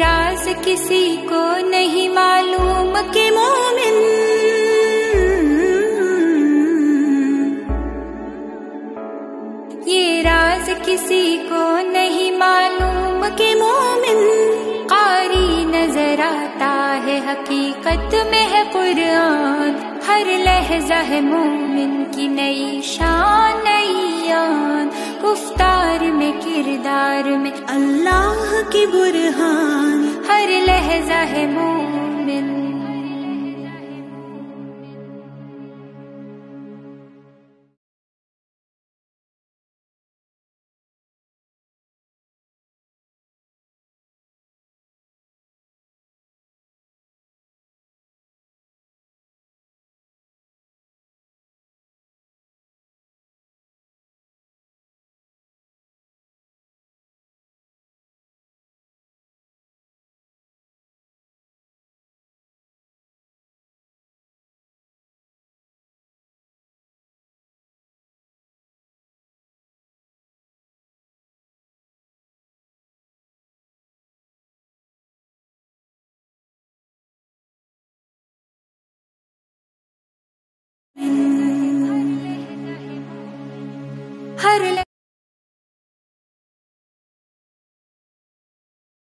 राज किसी को नहीं मालूम कि मोमिन ये राज किसी को नहीं मालूम कि मोमिन कारी नज़र आता है हकीकत में है कुरान। हर लहजा है मोमिन की नई शान, नई किरदार में अल्लाह की बुरहान हर लहजा है मोमिन। हर